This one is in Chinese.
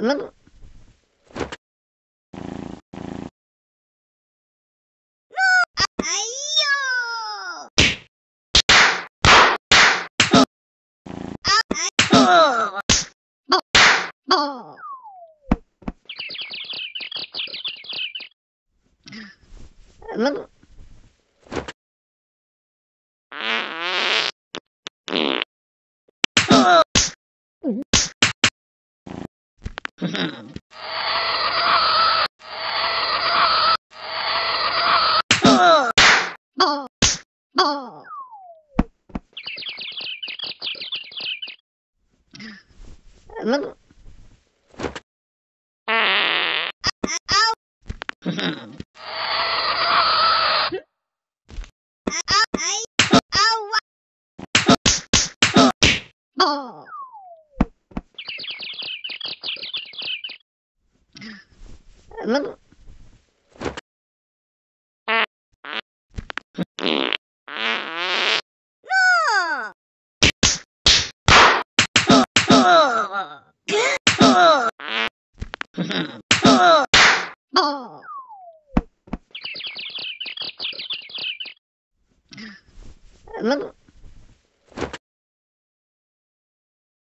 那哎呦！哦，那哦，那哦，那哦，那